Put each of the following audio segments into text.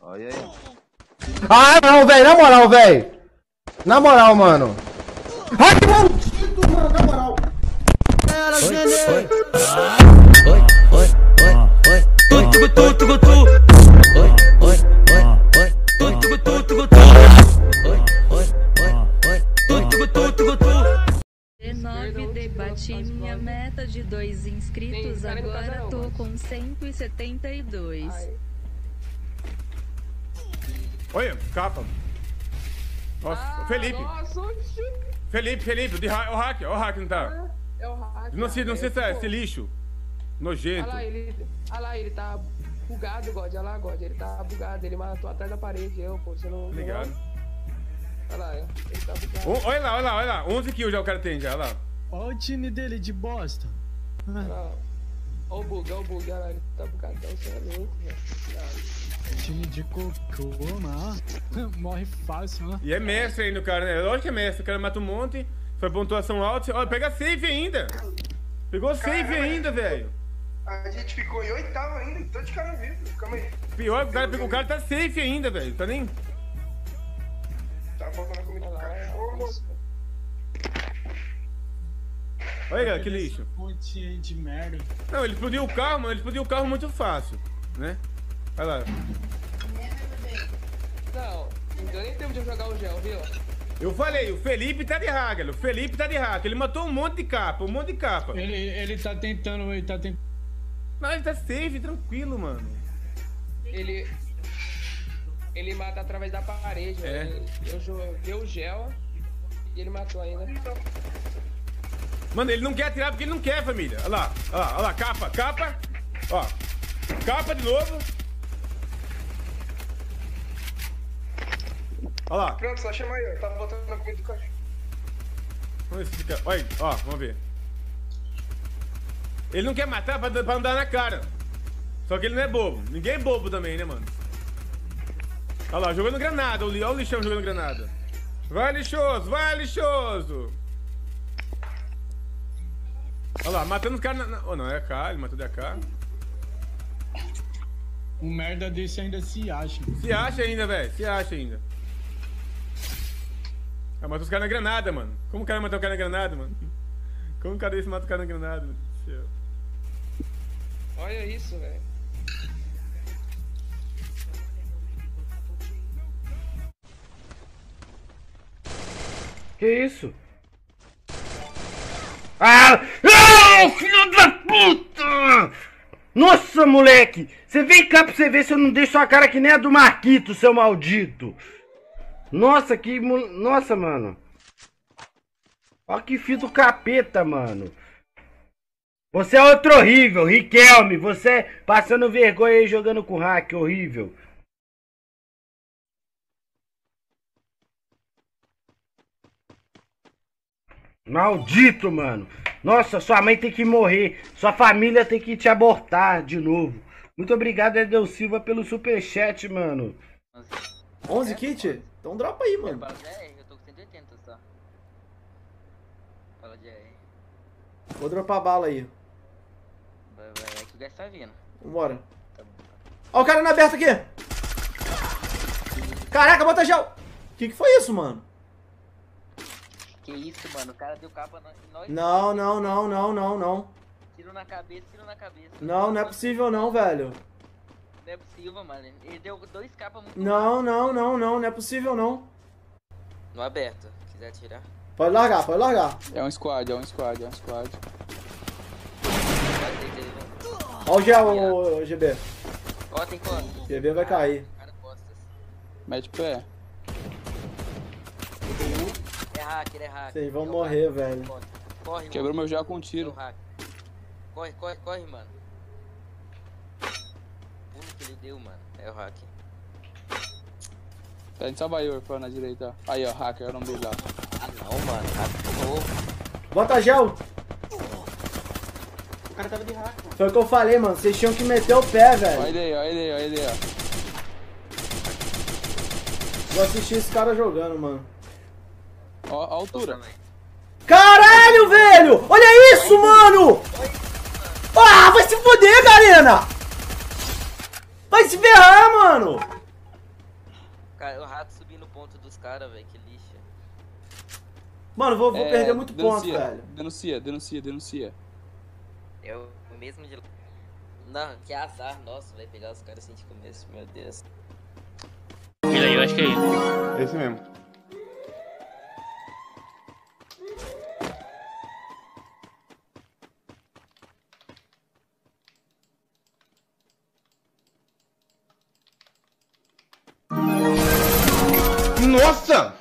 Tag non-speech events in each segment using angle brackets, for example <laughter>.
Olha aí. Ah, não, velho, na moral, velho. Na moral, mano. Ai, que maldito, mano, na moral. D9 debati minha meta de dois inscritos, agora tô com 172. Ai. Olha, capa. Nossa, Ah, Felipe. Nossa. Felipe, Felipe, o, de ha- o hack, ó, o hack não tá. É o hack. Não sei, não sei se é esse lixo. Nojento. Olha lá, ele, olha lá, ele tá bugado, God. Olha lá, God. Ele tá bugado. Ele matou atrás da parede. Eu, pô, você não. Ligado. Olha lá, ele tá bugado. Um- olha lá, olha lá, olha lá. 11 kills já o cara tem já, olha lá. Olha o time dele de bosta. Olha lá. Olha o bug, olha o bug. Olha lá, ele tá bugadão. Você é louco, velho. Time de cocô, mano. <laughs> Morre fácil, mano. E é mestre ainda o cara, né? Lógico que é mestre. O cara mata um monte, foi pontuação alta. Olha, pega save ainda. Pegou save Caramba. ainda, velho. A gente ficou em oitavo ainda, tô de cara vivo. Calma aí. Pior, o cara, pegou- o cara tá safe ainda, velho. Tá nem. Tá faltando comida Olha do é cachorro. Olha, cara, que lixo. Pontinha aí de merda. Não, ele explodiu o carro, mano. Ele explodiu o carro muito fácil, né? Olha lá. Não, não deu nem tempo de eu jogar o gel, viu? Eu falei, o Felipe tá de hack, o Felipe tá de hack. Ele matou um monte de capa, um monte de capa. Ele, ele tá tentando, ele tá tentando. Não, ele tá safe, tranquilo, mano. Ele. Ele mata através da parede, É. velho. Eu joguei o gel e ele matou ainda. Mano, ele não quer atirar porque ele não quer, família. Olha lá, olha lá, olha lá, capa, capa. Ó, capa de novo. Olha lá. Pronto, só chama aí, ó. Tava botando a comida do cachorro. Vamos ver se fica. Olha, aí, ó, vamos ver. Ele não quer matar pra, pra andar na cara. Só que ele não é bobo. Ninguém é bobo também, né, mano? Olha lá, jogando granada. Olha o lixão jogando granada. Vai, lixoso, vai, lixoso. Olha lá, matando os caras na. na... Oh, não, é AK, ele matou de AK. Um merda desse ainda se acha. Se acha ainda, velho. Se acha ainda. Ah, matou os caras na granada, mano. Como o cara matou o cara na granada, mano? Como o cara desse mata o cara na granada, do céu? Olha isso, velho. Que isso? Ah! Ah, filho da puta! Nossa, moleque! Você vem cá pra você ver se eu não deixo sua cara que nem a do Marquito, seu maldito! Nossa, que. Nossa, mano! Olha que filho do capeta, mano! Você é outro horrível, Riquelme! Você passando vergonha aí jogando com hack, horrível! Maldito, mano. Nossa, sua mãe tem que morrer. Sua família tem que te abortar de novo. Muito obrigado, Edel Silva, pelo superchat, mano. 11 kit? Então dropa aí, mano. Bala de AR, eu tô com 180 só. Bala de AR. Vou dropar bala aí. Vai, vai, é que o gás tá vindo. Vambora. Tá bom. Ó o cara na aberta aqui. Caraca, bota gel. Que que foi isso, mano? Que isso, mano, o cara deu capa em nós. Não, não, não, não, não, não. Tiro na cabeça, tiro na cabeça. Não, não é possível não, velho. Não é possível, mano. Ele deu dois capas muito Não, não, não, não, não é possível não. No aberto, se quiser tirar. Pode largar, pode largar. É um squad, é um squad, é um squad. Vem. Ó o gel, ô, GB. Ó, tem costas. GB vai cair. Mete pé. É hacker, é hacker. Vocês vão morrer, velho. Corre, Quebrou mano. meu gel com um tiro. Corre, corre, corre, mano. Ele deu, mano. É o hacker. Tá, a gente só vai orfando na direita. ó. Aí, ó, hacker, é o nome dele lá. Ah, não, mano. Hacker novo. Bota gel. O cara tava de hack, mano. Foi o que eu falei, mano. Vocês tinham que meter o pé, Olha velho. ele aí, olha ele aí, olha ele aí, ó. Vou assistir esse cara jogando, mano. Ó a altura. Caralho, velho! Olha isso, mano! Ah, vai se ferrar, mano! cara, o hack subindo no ponto dos caras, velho, que lixo. Mano, vou, vou É, perder muito ponto, denuncia, velho. Denuncia, denuncia, denuncia. Eu mesmo de. Não, que azar nosso, vai pegar os caras assim de começo, meu Deus. Eu acho que é ele. É esse mesmo. Nossa!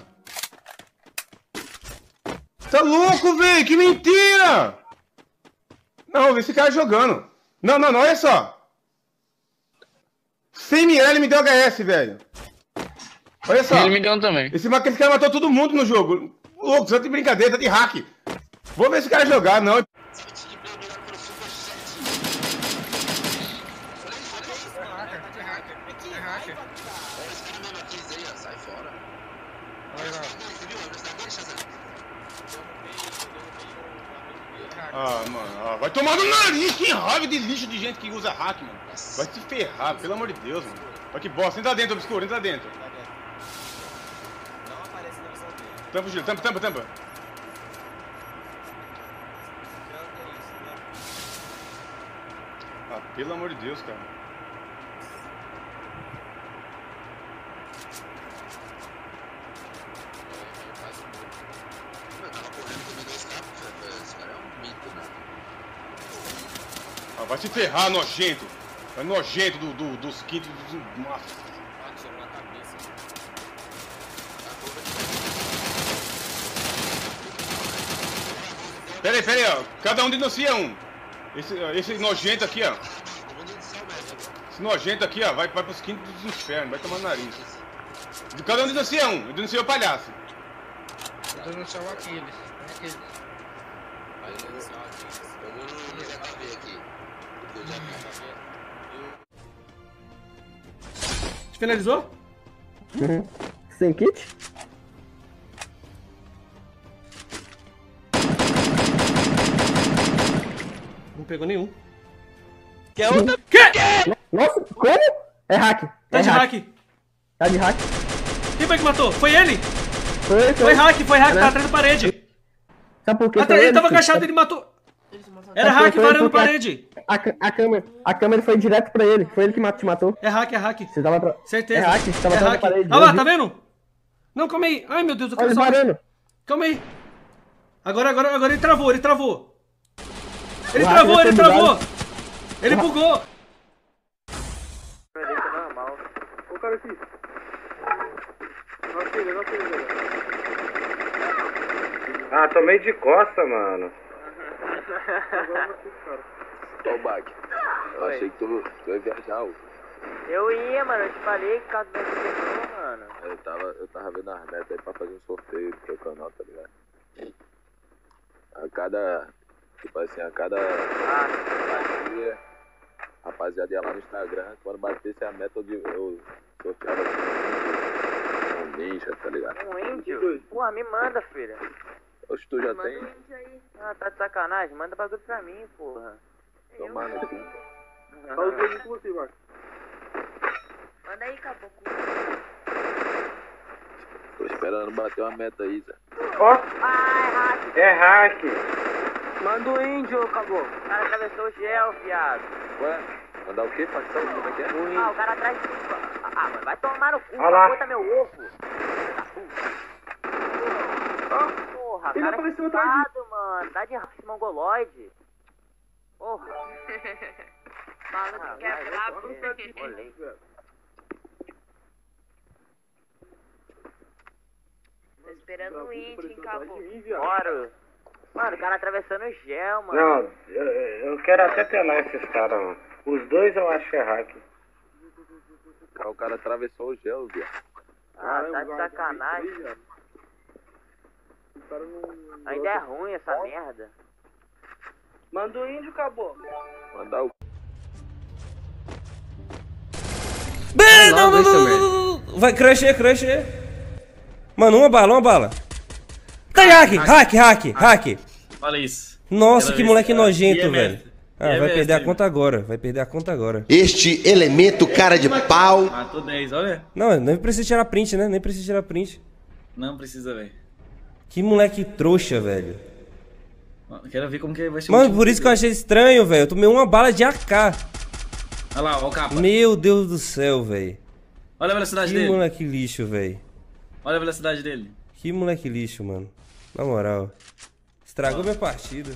Tá louco, velho? Que mentira! Não, esse cara jogando. Não, não, não, olha só. Sem mirar, ele me deu HS, velho. Olha só. Ele me deu um também. Esse, esse cara matou todo mundo no jogo. Louco, tá de brincadeira, tá de hack. Vou ver esse cara jogar, não. Ah, mano, ah, vai tomar no nariz, que raiva de lixo de gente que usa hack, mano. Vai se ferrar, pelo amor de Deus, mano. Olha que bosta, entra dentro, obscuro, entra dentro. Tampa, Gil, tampa, tampa, tampa. Ah, pelo amor de Deus, cara. Vai se ferrar, nojento. É nojento do, do, dos quintos. do- Nossa. Pera aí, pera aí, ó. Cada um denuncia um. Esse, esse nojento aqui, ó. Esse nojento aqui, ó, vai, vai pros quintos dos infernos, vai tomar no nariz. Cada um denuncia um. Eu denunciei o palhaço. Eu denunciar o Aquiles. Finalizou? Sem kit? Não pegou nenhum. Quer outra? Que? Nossa, como? É hack. Tá é de hack. Tá de hack. Quem foi que matou? Foi ele? Foi, foi. Foi hack, foi hack, É, tá né? atrás da parede. Sabe por quê? Atrás, ele tava agachado, ele matou. Era hack varando parede. A, a câmera, a câmera foi direto pra ele. Foi ele que te matou. É hack, é hack. Você tava pra... Certeza. É hack, você tava é hack. parede. Ah lá, vi. tá vendo? Não, calma aí. Ai, meu Deus, eu Olha quero ele só... varando. Calma aí. Agora, agora, agora ele travou, ele travou. Ele O travou, ele travou. Ele bugou. Ô, cara aqui. Ah, tomei de costa, mano. Ô, Bag. Eu achei que tu, tu ia viajar. Eu ia, mano, eu te falei que caso não não, mano. Eu tava, eu tava vendo as metas aí pra fazer um sorteio do teu canal, tá ligado? A cada. Tipo assim, a cada. dia, rapaziada ia lá no Instagram, quando batesse a meta eu, de- eu sorteava um ninja, tá ligado? Um índio? Porra, me manda, filha. Oxe, tu já Manda tem? um. Ah, tá de sacanagem? Manda bagulho pra mim, porra. Tomar no cu. Fala o com você, vai. Manda aí, caboclo. Tô esperando bater uma meta aí, Zé. Ó, Ai, hack. é hack. Manda o índio, caboclo. O cara atravessou o gel, fiado. Ué, mandar o quê? Facção? Como é que é? Ah, o cara atrás de mim. Ah, mano, vai tomar no cu. Bota meu ovo. Filho da puta. Porra, Ele cara apareceu atrás de mano. Tá de raça mongoloide. Porra. <laughs> Fala Ah, que quer vai, brabo. Olhei. Tô esperando o índio, hein, acabou. Bora. Mano, o cara atravessando o gel, mano. Não, eu, eu quero até penar esses caras, mano. Os dois eu acho que é hack. O cara atravessou o gelo, viado. Ah, tá de sacanagem. Ainda é ruim essa merda. Manda o índio, acabou. Mandar o Bem, não, não, não, não, não, não. Vai, crusher, crusher. Mano, uma bala, uma bala. Tá hack, hack, hack, hack. Olha isso. Nossa, que moleque cara. nojento, velho. Ah, É, vai mestre, perder a conta agora. Vai perder a conta agora. Este elemento cara de pau. Matou 10, olha. Não, nem precisa tirar print, né? Nem precisa tirar print. Não precisa, velho. Que moleque trouxa, velho. Quero ver como que vai ser Mano, por isso que eu achei estranho, velho. Eu tomei uma bala de AK. Olha lá, olha o capa. Meu Deus do céu, velho. Olha a velocidade Que dele. moleque lixo, velho. Olha a velocidade dele. Que moleque lixo, mano. Na moral. Estragou minha partida.